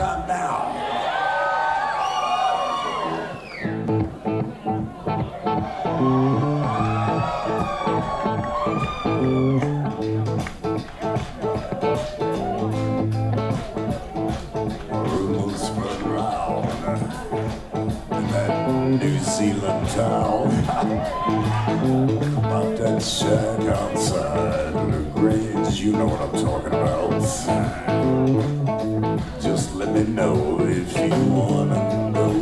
time now. Zealand town about that shack outside the grades. You know what I'm talking about. Just let me know if you wanna go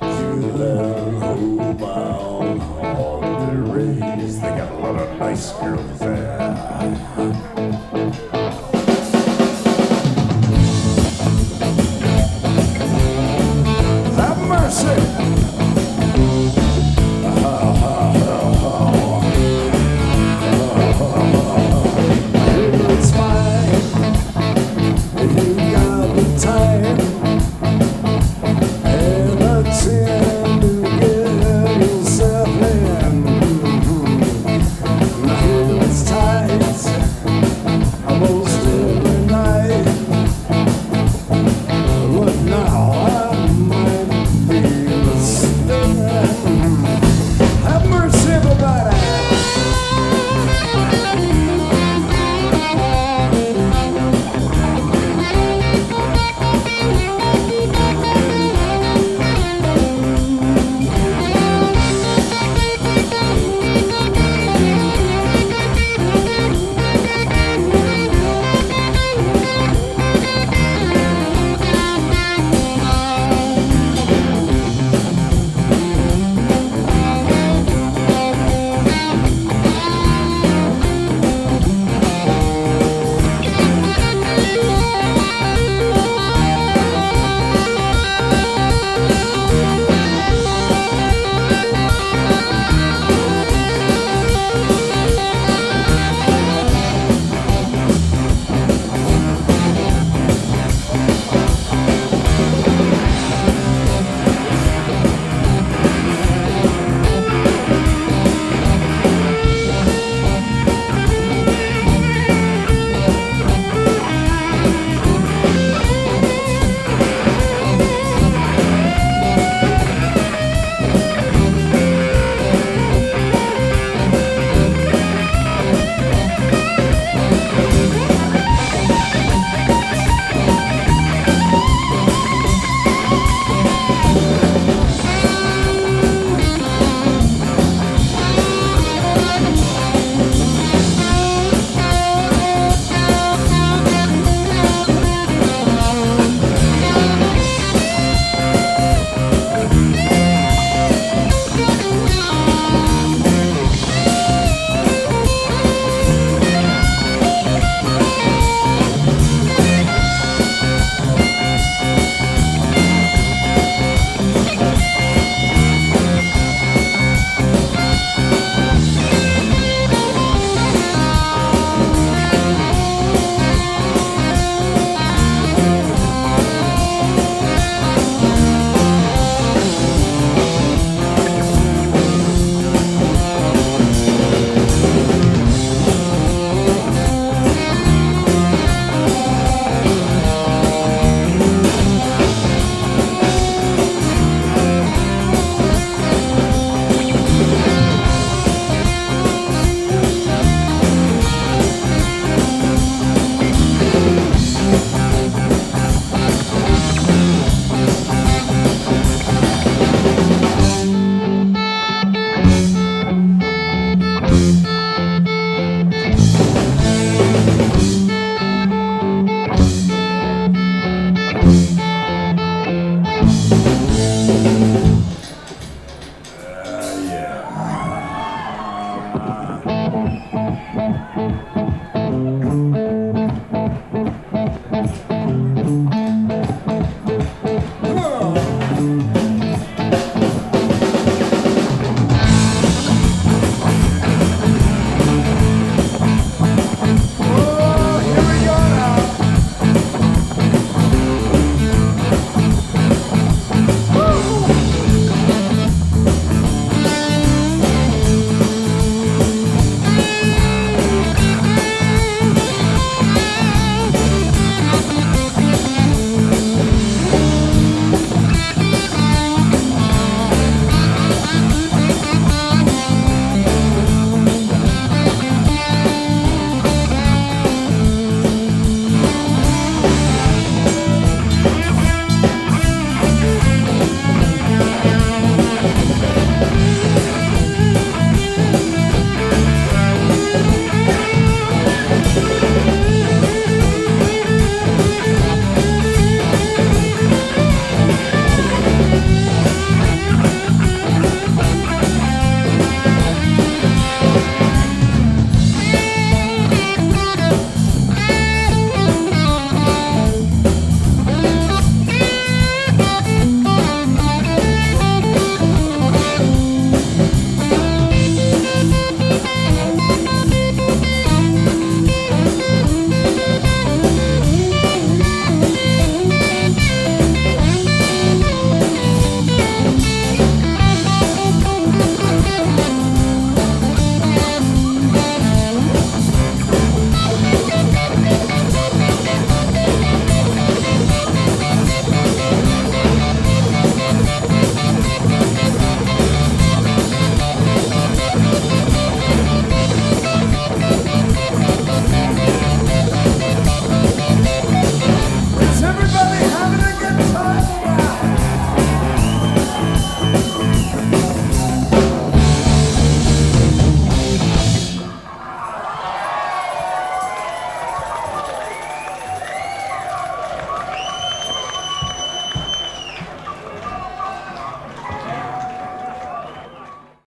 to the whole mile on the race. They got a lot of nice girls there.